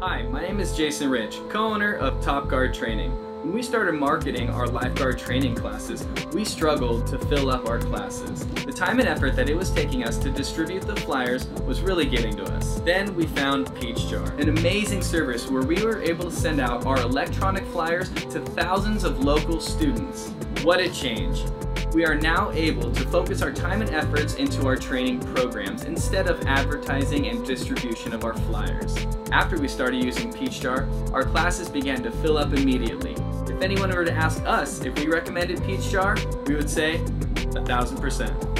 Hi, my name is Jason Rich, co-owner of Top Guard Training. When we started marketing our lifeguard training classes, we struggled to fill up our classes. The time and effort that it was taking us to distribute the flyers was really getting to us. Then we found Peachjar, an amazing service where we were able to send out our electronic flyers to thousands of local students. What a change! We are now able to focus our time and efforts into our training programs instead of advertising and distribution of our flyers. After we started using Peachjar, our classes began to fill up immediately. If anyone were to ask us if we recommended Peachjar, we would say a thousand percent.